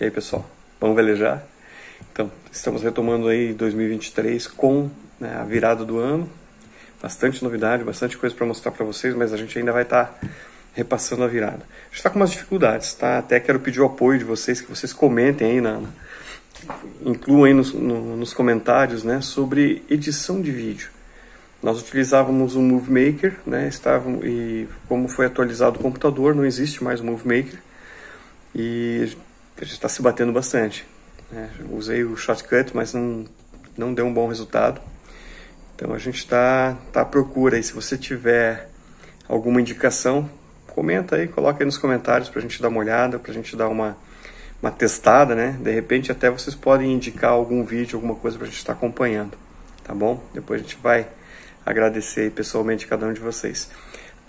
E aí, pessoal, vamos velejar? Então, estamos retomando aí 2023 com né, a virada do ano. Bastante novidade, bastante coisa para mostrar para vocês, mas a gente ainda vai estar tá repassando a virada. A gente está com umas dificuldades, tá? Até quero pedir o apoio de vocês, que vocês comentem aí, na, incluam aí nos, no, nos comentários, né, sobre edição de vídeo. Nós utilizávamos o Movie Maker, né, estavam, e como foi atualizado o computador, não existe mais o Movie Maker. E a gente está se batendo bastante. Né? Usei o shortcut, mas não, não deu um bom resultado. Então a gente está tá à procura aí. Se você tiver alguma indicação, comenta aí, coloca aí nos comentários para a gente dar uma olhada, para a gente dar uma, uma testada, né? De repente até vocês podem indicar algum vídeo, alguma coisa para a gente estar tá acompanhando, tá bom? Depois a gente vai agradecer pessoalmente cada um de vocês.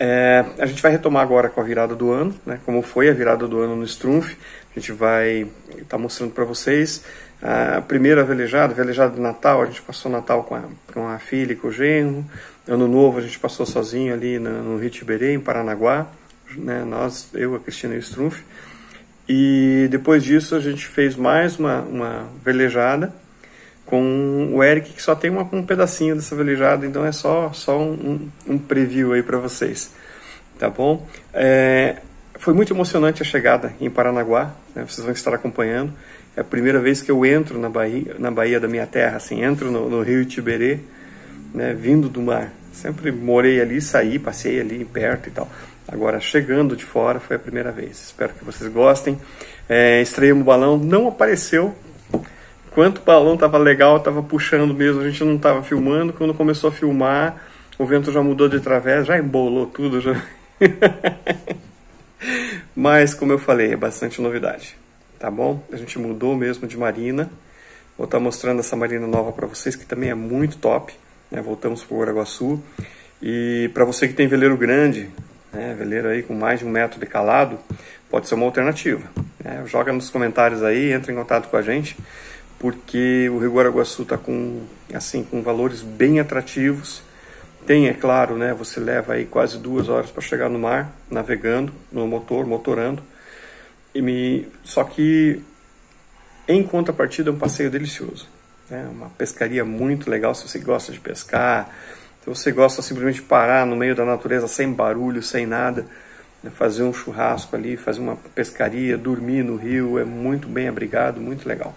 É, a gente vai retomar agora com a virada do ano, né? Como foi a virada do ano no Strumpf. A gente vai estar tá mostrando para vocês a primeira velejada, velejada de Natal. A gente passou Natal com a, com a filha e com o genro. Ano Novo a gente passou sozinho ali no, no Rio Tiberê, em Paranaguá. Né? Nós, eu, a Cristina e o Strumpf. E depois disso a gente fez mais uma, uma velejada com o Eric, que só tem uma, um pedacinho dessa velejada, então é só, só um, um preview aí para vocês, tá bom? É, foi muito emocionante a chegada em Paranaguá, né? vocês vão estar acompanhando. É a primeira vez que eu entro na Bahia, na Bahia da minha terra, assim, entro no, no Rio Tiberê, né, vindo do mar. Sempre morei ali, saí, passei ali perto e tal. Agora, chegando de fora, foi a primeira vez. Espero que vocês gostem. É, estreamos o balão, não apareceu. Enquanto o balão estava legal, estava puxando mesmo, a gente não estava filmando. Quando começou a filmar, o vento já mudou de través, já embolou tudo. Já... Mas, como eu falei, é bastante novidade, tá bom? A gente mudou mesmo de marina. Vou estar mostrando essa marina nova para vocês, que também é muito top. Né? Voltamos para o. E para você que tem veleiro grande, né? veleiro aí com mais de um metro de calado, pode ser uma alternativa. Né? Joga nos comentários aí, entra em contato com a gente, porque o Rio Guaraguaçu está com, assim, com valores bem atrativos tem, é claro, né, você leva aí quase duas horas para chegar no mar, navegando no motor, motorando. E me... Só que, em contrapartida, é um passeio delicioso. É uma pescaria muito legal se você gosta de pescar, se você gosta simplesmente de parar no meio da natureza sem barulho, sem nada, né, fazer um churrasco ali, fazer uma pescaria, dormir no rio, é muito bem abrigado, muito legal.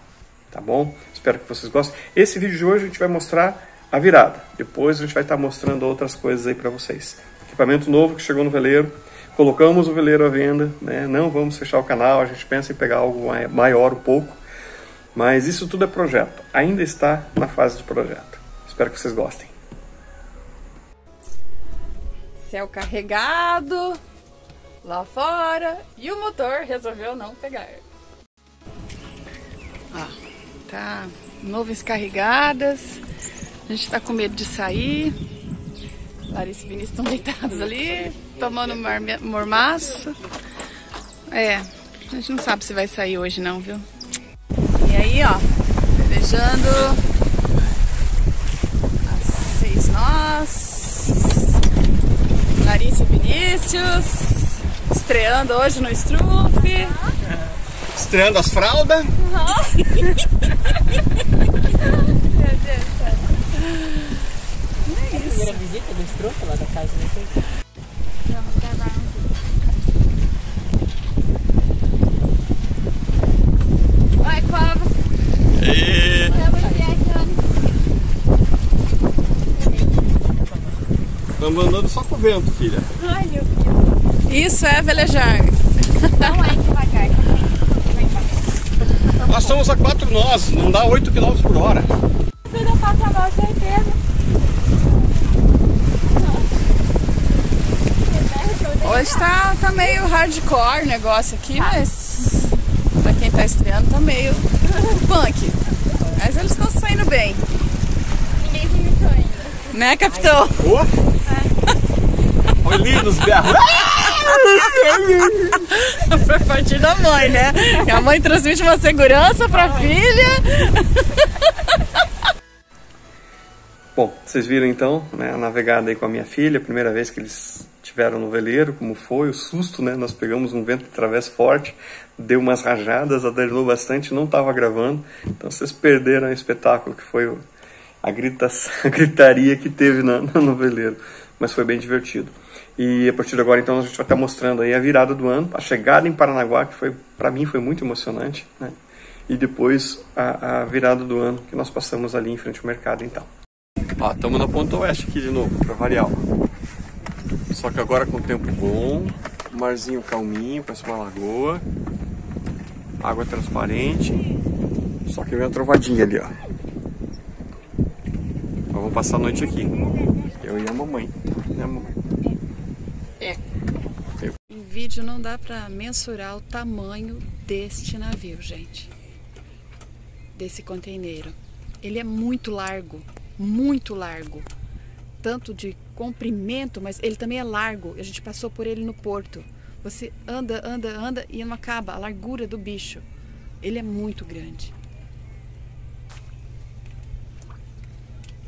Tá bom? Espero que vocês gostem. Esse vídeo de hoje a gente vai mostrar a virada. Depois a gente vai estar mostrando outras coisas aí para vocês. Equipamento novo que chegou no veleiro. Colocamos o veleiro à venda, né? não vamos fechar o canal, a gente pensa em pegar algo maior um pouco, mas isso tudo é projeto, ainda está na fase de projeto. Espero que vocês gostem. Céu carregado lá fora e o motor resolveu não pegar. Ó, tá nuvens carregadas, a gente tá com medo de sair. Larissa e Vinícius estão deitados ali, tomando mormaço. É, a gente não sabe se vai sair hoje não, viu? E aí, ó, beijando as seis nós. Larissa e Vinícius, estreando hoje no Struff. Estreando as fraldas. Uhum. primeira visita do lá da casa, né? Vamos gravar um vídeo. E... Estamos andando só com o vento, filha. Ai, meu Deus. Isso é velejar. Não é devagar. Nós estamos a quatro nós, não dá 8 km por hora. Filha, passa a certeza. Hoje tá, tá meio hardcore o negócio aqui, tá. mas pra quem tá estreando tá meio punk. Mas eles estão saindo bem. Ninguém vomitou ainda. Né, capitão? Oh. É. Olha ali nos berros. Foi partir da mãe, né? A mãe transmite uma segurança pra filha. Bom, vocês viram então né, a navegada aí com a minha filha, primeira vez que eles tiveram no veleiro, como foi, o susto, né? Nós pegamos um vento de través forte, deu umas rajadas, aderinou bastante, não estava gravando, então vocês perderam o espetáculo que foi a, grita, a gritaria que teve na, no veleiro, mas foi bem divertido. E a partir de agora, então, a gente vai estar mostrando aí a virada do ano, a chegada em Paranaguá, que foi para mim foi muito emocionante, né? E depois a, a virada do ano que nós passamos ali em frente ao mercado, então. Ó, estamos na ponta oeste aqui de novo, para variar. Só que agora com tempo bom, marzinho calminho, parece uma lagoa, água transparente. Só que vem a trovadinha ali, ó. vamos passar a noite aqui. Eu e a mamãe. Né, mamãe? É. Em vídeo não dá para mensurar o tamanho deste navio, gente. Desse container. Ele é muito largo muito largo, tanto de comprimento, mas ele também é largo. A gente passou por ele no porto. Você anda, anda, anda e não acaba a largura do bicho. Ele é muito grande.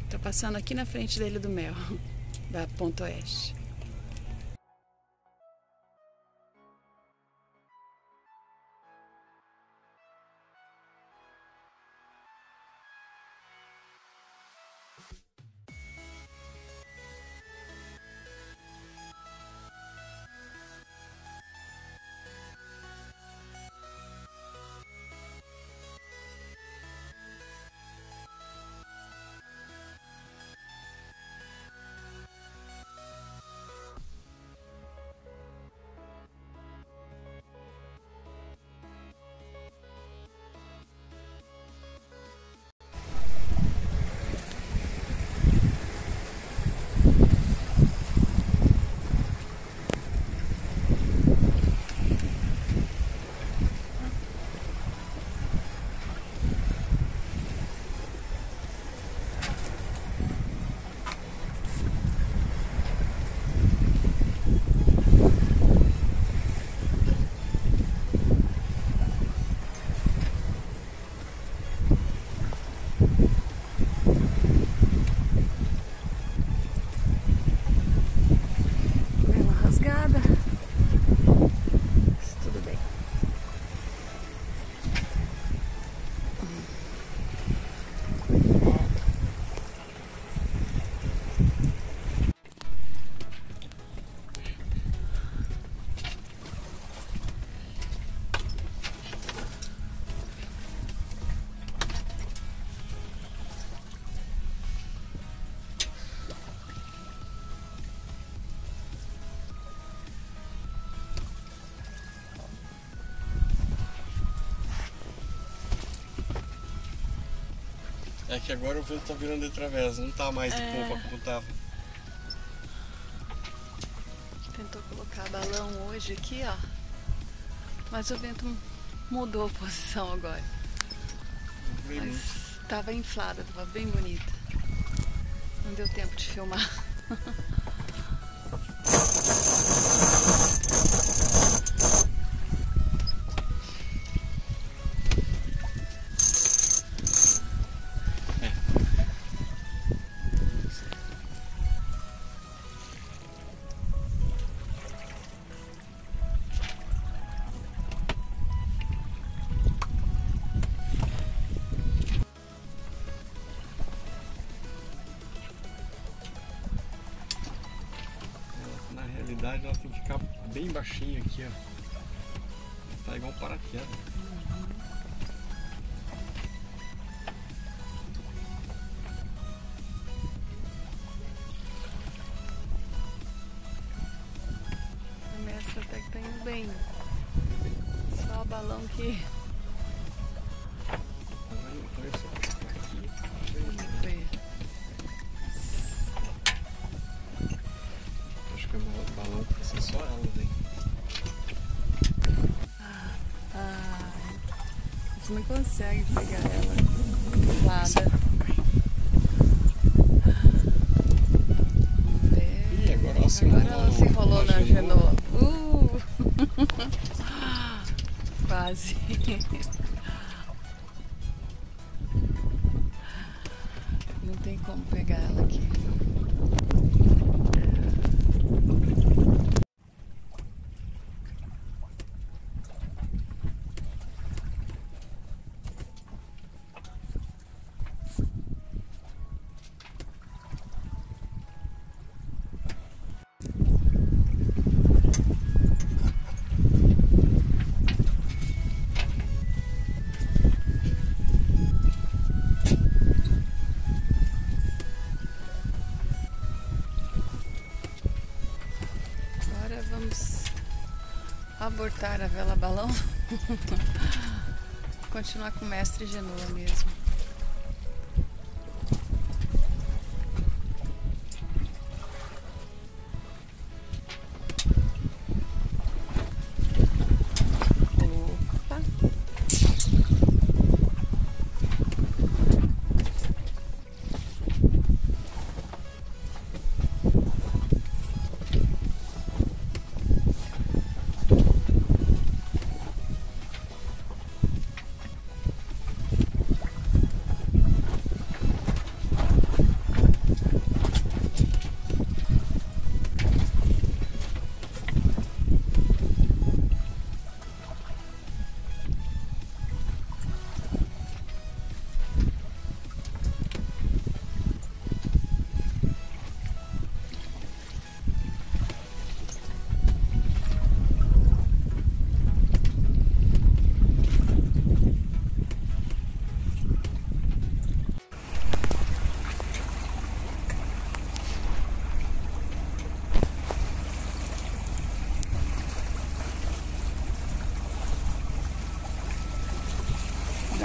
Tá passando aqui na frente dele do Mel, da Ponto Oeste. É que agora o vento tá virando de través, não tá mais de é... pompa como tava. Tentou colocar balão hoje aqui, ó. Mas o vento mudou a posição agora. Mas tava inflada, tava bem bonita. Não deu tempo de filmar. ela tem que ficar bem baixinho aqui, ó. Tá igual um paraquedas. Quase. abortar a vela balão. Continuar com o mestre Genoa mesmo.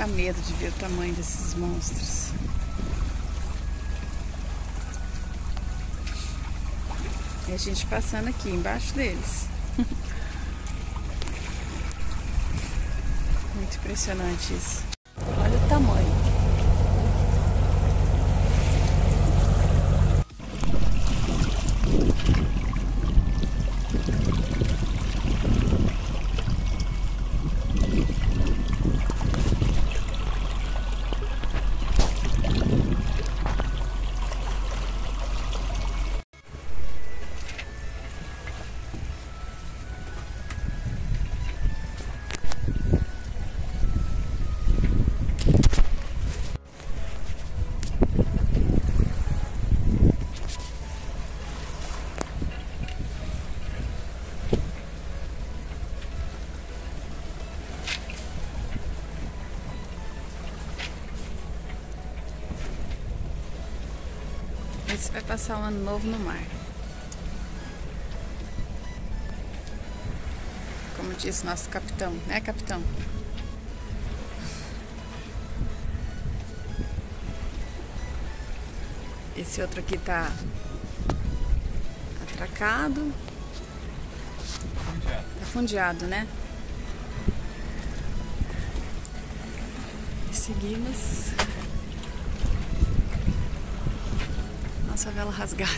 Dá medo de ver o tamanho desses monstros. E a gente passando aqui embaixo deles. Muito impressionante isso. Olha o tamanho. Vai passar o ano novo no mar. Como disse nosso capitão, né, capitão? Esse outro aqui tá atracado. Tá fundeado, né? E seguimos. Nossa vela rasgada.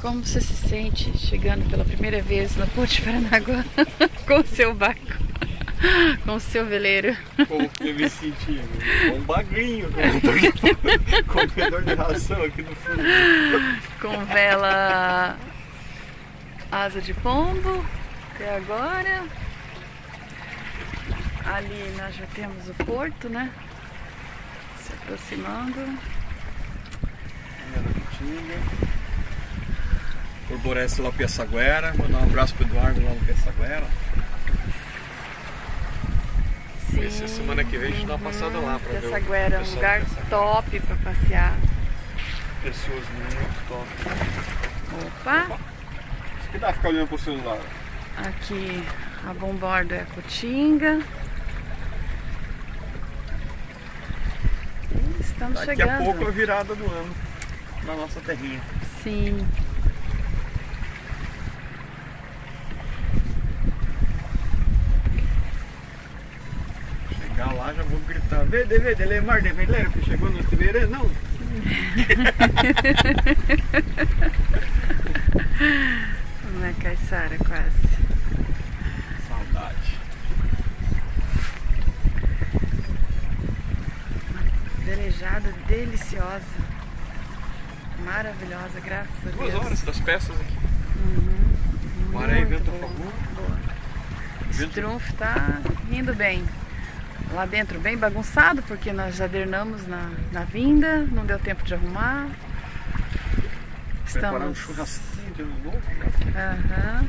Como você se sente chegando pela primeira vez no Porto de Paranaguá com o seu barco, com o seu veleiro? Como que eu me senti? né? Um bagrinho, tô aqui, comedor de ração aqui no fundo. com vela asa de pombo até agora. Ali nós já temos o porto, né? Se aproximando. Borborece lá Piaçaguera. Mandar um abraço pro Eduardo lá no Piaçaguera. Ver se a semana que vem a gente dá uma passada lá pra ver o Piaçaguera é um lugar top para passear. Pessoas muito top. Opa! Isso que dá ficar olhando pro celular. Aqui a bombordo é a Cotinga. Estamos Daqui chegando. a pouco a virada do ano na nossa terrinha. Sim. Tá, vede, vede, le mar de velero que chegou no Tiberê, não? Uma caiçara quase. Saudade. Velejada deliciosa. Maravilhosa, graças a Deus. Duas horas das peças aqui. Maré e Muito vento a favor. boa. Vento- Strunf tá indo bem. Lá dentro bem bagunçado, porque nós já dernamos na, na vinda, não deu tempo de arrumar. Preparar um Estamos churrasquinho de ano novo. aham,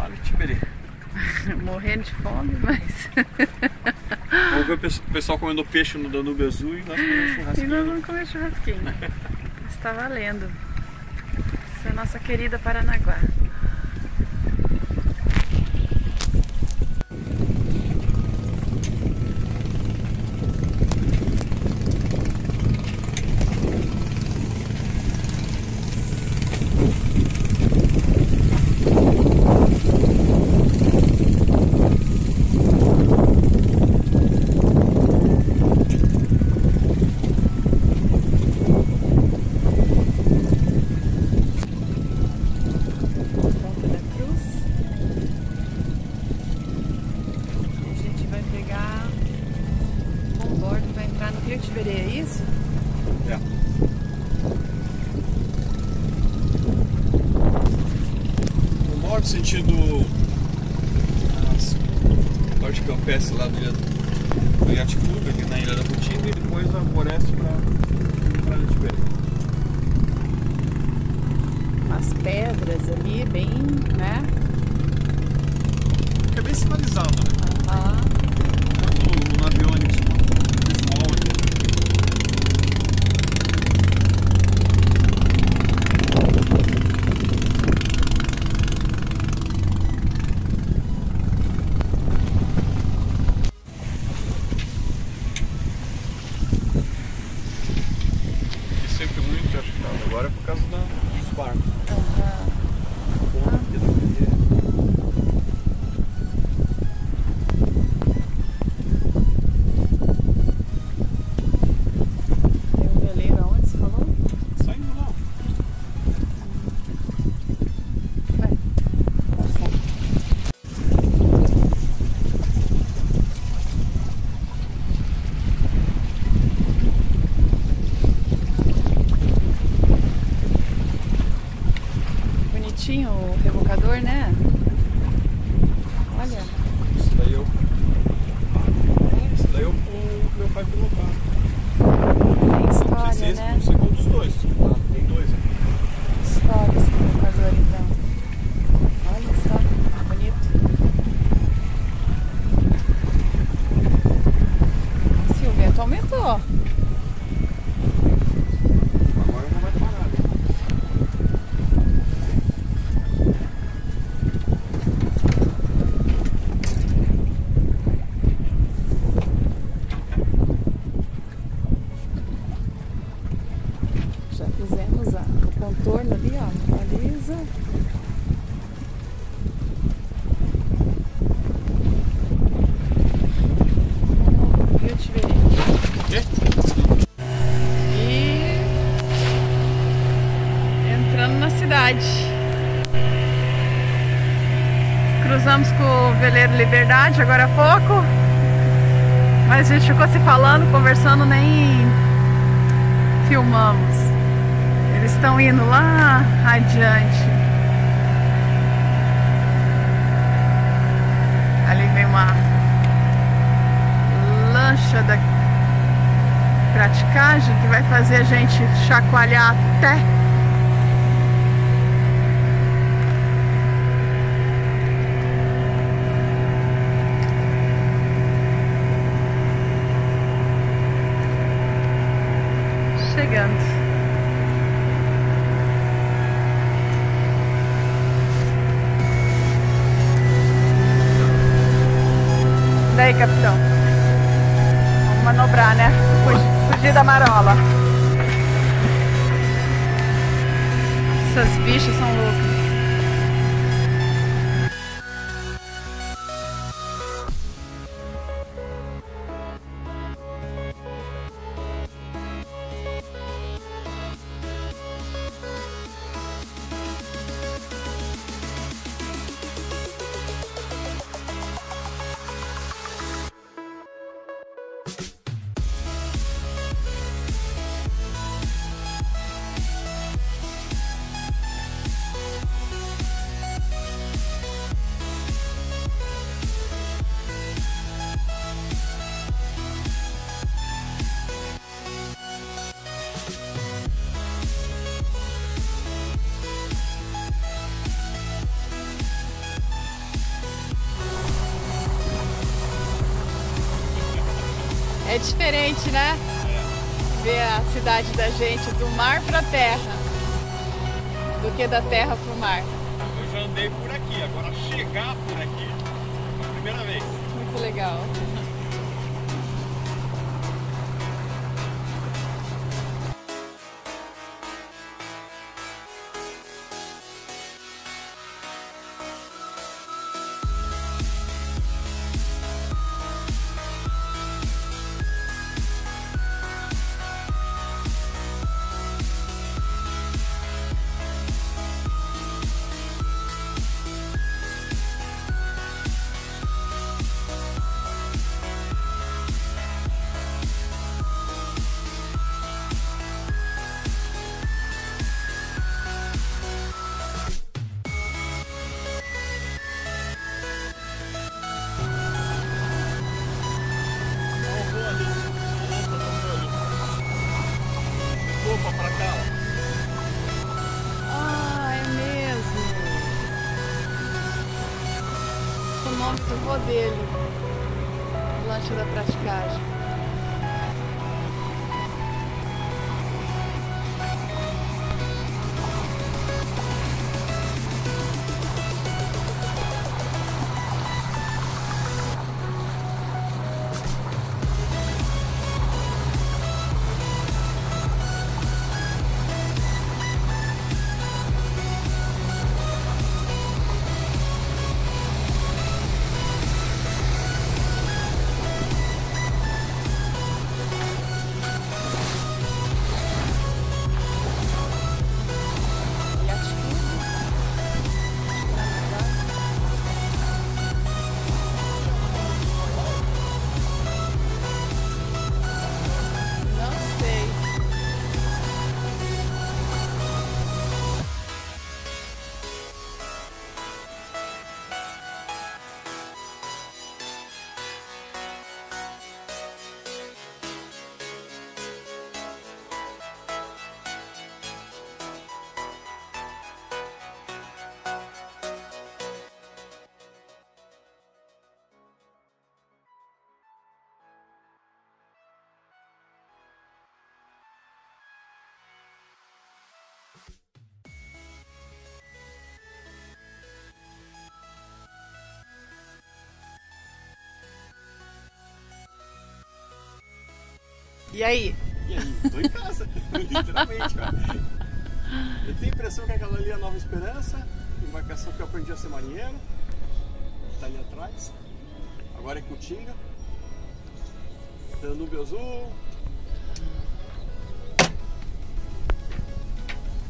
Olha Tiberê. morrendo de fome, mas Vamos ver o pesso- o pessoal comendo peixe no Danúbio Azul e nós comendo e nós churrasquinho. vamos comer churrasquinho. Está valendo. Essa é a nossa querida Paranaguá. Ponta da Cruz. E a gente vai pegar um bordo para entrar no Rio Tiberê, é isso? É. No norte, sentido. a Norte Campestre lá do, Ilha, do Yacht Club, aqui na Ilha da Putinga, e depois a Floresta pra, pra Tiberê. Umas pedras ali, bem, né? Que é bem sinalizado, né? Ah, Tanto no, no aviônicos fizemos a- o contorno ali, ó. Tiverê. Quê? E entrando na cidade. Cruzamos com o veleiro Liberdade agora há pouco. Mas a gente ficou se falando, conversando, nem filmamos. Estão indo lá adiante. Ali vem uma lancha da praticagem que vai fazer a gente chacoalhar até chegando. Essas bichas são loucas. É diferente, né? Ver a cidade da gente do mar pra terra do que da terra pro mar. Eu já andei por aqui, agora chegar por aqui é a primeira vez. Muito legal. E aí? E aí, tô em casa, literalmente, ó. Eu tenho a impressão que aquela ali é a Nova Esperança, embarcação que eu aprendi a ser marinheiro. Tá ali atrás. Agora é Cutinga. Danúbio Azul.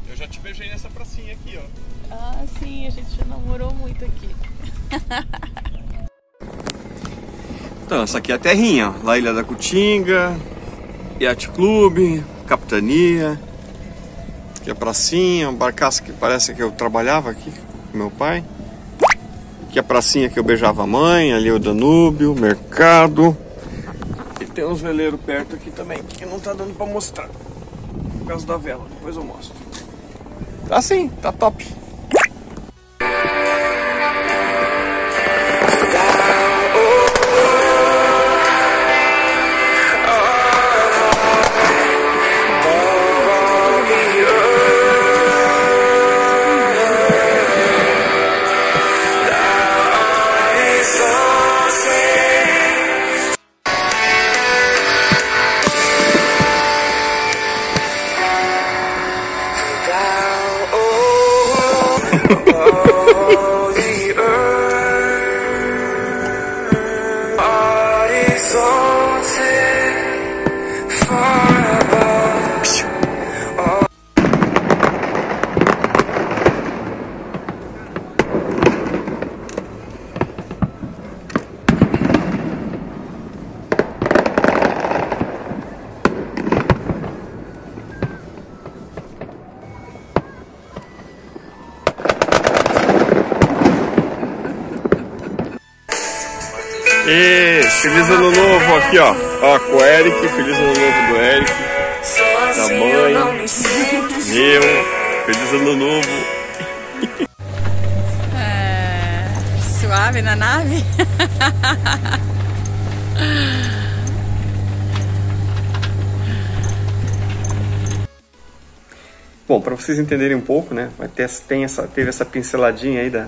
Eu já te beijei nessa pracinha aqui, ó. Ah, sim, a gente já namorou muito aqui. Então, essa aqui é a terrinha, ó. Lá Ilha da Cutinga, Yacht Clube, Capitania. Aqui é a pracinha, um barcaço que parece que eu trabalhava aqui com meu pai. Aqui é a pracinha que eu beijava a mãe, ali é o Danúbio, mercado. E tem uns veleiros perto aqui também, que não tá dando pra mostrar. Por causa da vela, depois eu mostro. Tá sim, tá top. chave na nave? Bom, para vocês entenderem um pouco, né? Tem essa, teve essa pinceladinha aí da,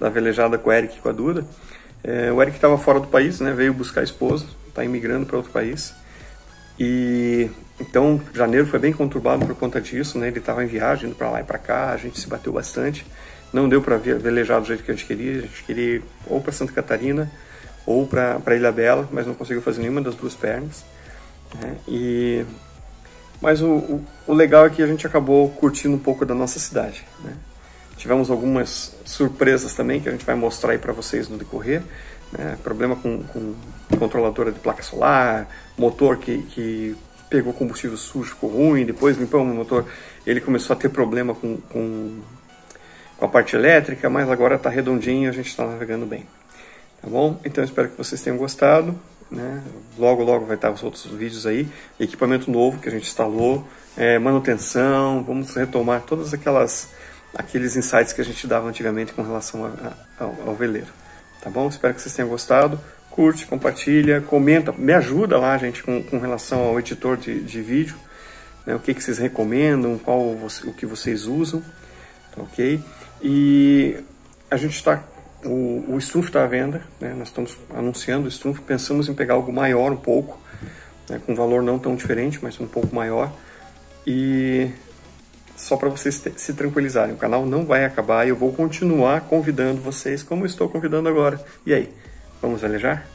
da velejada com o Eric e com a Duda. É, o Eric estava fora do país, né? Veio buscar a esposa, está imigrando para outro país. E então janeiro foi bem conturbado por conta disso, né? Ele estava em viagem, indo para lá e para cá, a gente se bateu bastante. Não deu para velejar do jeito que a gente queria, a gente queria ir ou para Santa Catarina ou para Ilha Bela, mas não conseguiu fazer nenhuma das duas pernas. Né? E mas o, o, o, legal é que a gente acabou curtindo um pouco da nossa cidade. Né? Tivemos algumas surpresas também que a gente vai mostrar aí para vocês no decorrer. Né? Problema com, com controladora de placa solar, motor que, que pegou combustível sujo, ficou ruim, depois limpamos o motor, ele começou a ter problema com, com, com a parte elétrica, mas agora está redondinho, a gente está navegando bem. Tá bom? Então espero que vocês tenham gostado. Né? Logo, logo vai estar os outros vídeos aí. Equipamento novo que a gente instalou, é, manutenção, vamos retomar todas aquelas aqueles insights que a gente dava antigamente com relação a, a, ao, ao veleiro. Tá bom? Espero que vocês tenham gostado. Curte, compartilha, comenta, me ajuda lá, gente, com, com relação ao editor de, de vídeo. Né? O que, que vocês recomendam, qual você, o que vocês usam. Tá ok? E a gente está o, o está à venda, né? nós estamos anunciando o Strumpf, pensamos em pegar algo maior um pouco, né? com valor não tão diferente, mas um pouco maior. E só para vocês se tranquilizarem, o canal não vai acabar e eu vou continuar convidando vocês como estou convidando agora. E aí, vamos velejar?